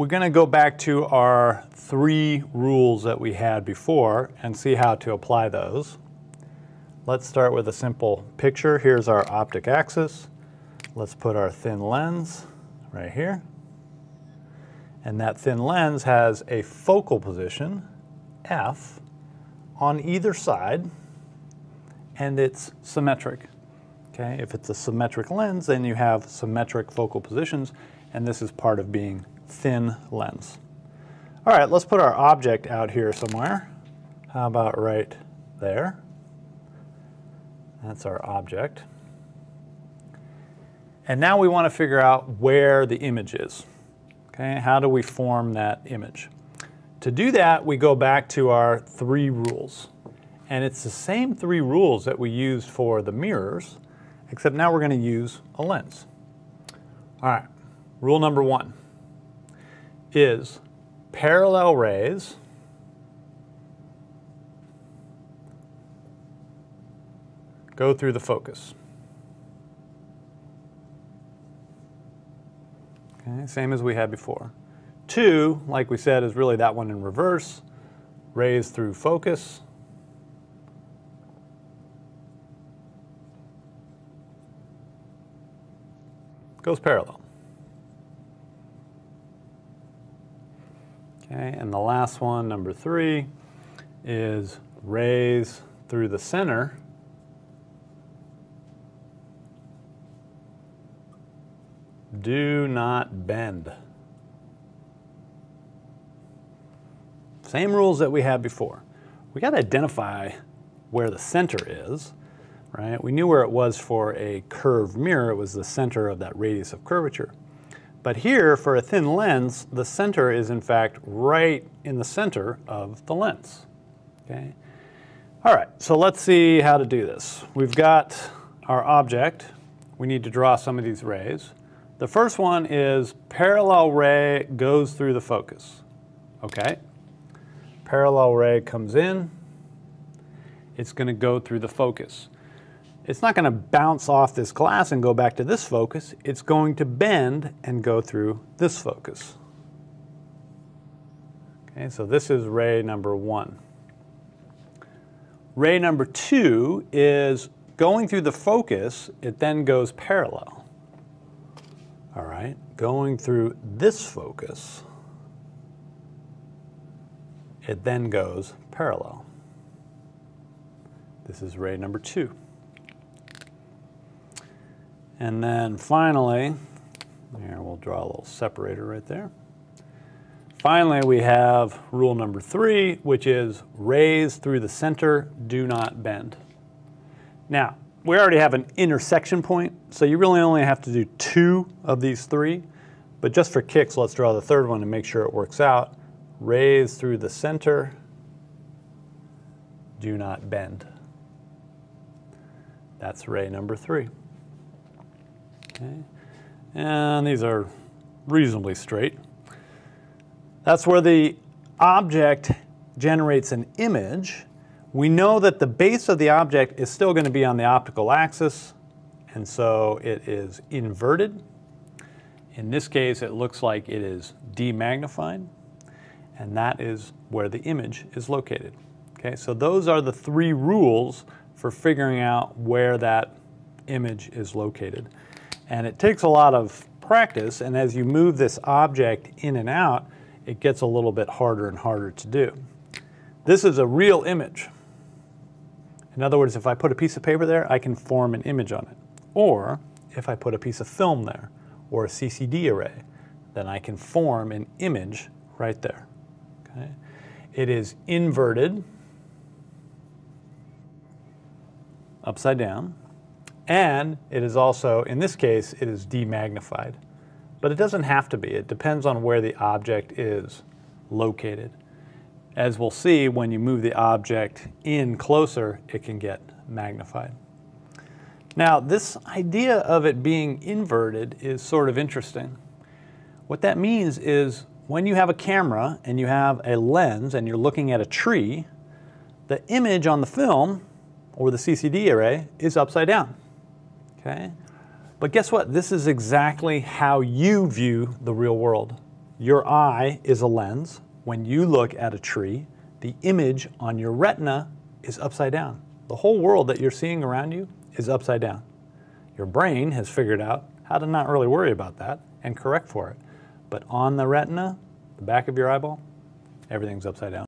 we're going to go back to our three rules that we had before and see how to apply those. Let's start with a simple picture. Here's our optic axis. Let's put our thin lens right here. And that thin lens has a focal position, F, on either side, and it's symmetric. Okay, if it's a symmetric lens, then you have symmetric focal positions, and this is part of being thin lens. All right, let's put our object out here somewhere. How about right there? That's our object. And now we want to figure out where the image is. Okay, how do we form that image? To do that, we go back to our three rules. And it's the same three rules that we used for the mirrors, except now we're going to use a lens. All right, rule number one is parallel rays go through the focus. Okay, same as we had before. Two, like we said, is really that one in reverse. Rays through focus. Goes parallel. Okay, and the last one, number three, is rays through the center. Do not bend. Same rules that we had before. We got to identify where the center is, right? We knew where it was for a curved mirror. It was the center of that radius of curvature. But here, for a thin lens, the center is in fact right in the center of the lens. Okay. All right, so let's see how to do this. We've got our object. We need to draw some of these rays. The first one is parallel ray goes through the focus. Okay. Parallel ray comes in. It's going to go through the focus it's not going to bounce off this glass and go back to this focus. It's going to bend and go through this focus. Okay, so this is ray number one. Ray number two is going through the focus, it then goes parallel. All right, going through this focus, it then goes parallel. This is ray number two. And then finally, here we'll draw a little separator right there. Finally, we have rule number three, which is rays through the center, do not bend. Now, we already have an intersection point, so you really only have to do two of these three. But just for kicks, let's draw the third one and make sure it works out. Rays through the center, do not bend. That's ray number three. Okay. And these are reasonably straight. That's where the object generates an image. We know that the base of the object is still going to be on the optical axis, and so it is inverted. In this case, it looks like it is demagnified, and that is where the image is located. Okay, so those are the three rules for figuring out where that image is located. And it takes a lot of practice, and as you move this object in and out, it gets a little bit harder and harder to do. This is a real image. In other words, if I put a piece of paper there, I can form an image on it. Or if I put a piece of film there, or a CCD array, then I can form an image right there. Okay? It is inverted, upside down, and it is also, in this case, it is demagnified. But it doesn't have to be. It depends on where the object is located. As we'll see, when you move the object in closer, it can get magnified. Now, this idea of it being inverted is sort of interesting. What that means is when you have a camera and you have a lens and you're looking at a tree, the image on the film or the CCD array is upside down. Okay? But guess what? This is exactly how you view the real world. your eye is a lens. When you look at a tree, the image on your retina is upside down. The whole world that you're seeing around you is upside down. Your brain has figured out how to not really worry about that and correct for it. But on the retina, the back of your eyeball, everything's upside down.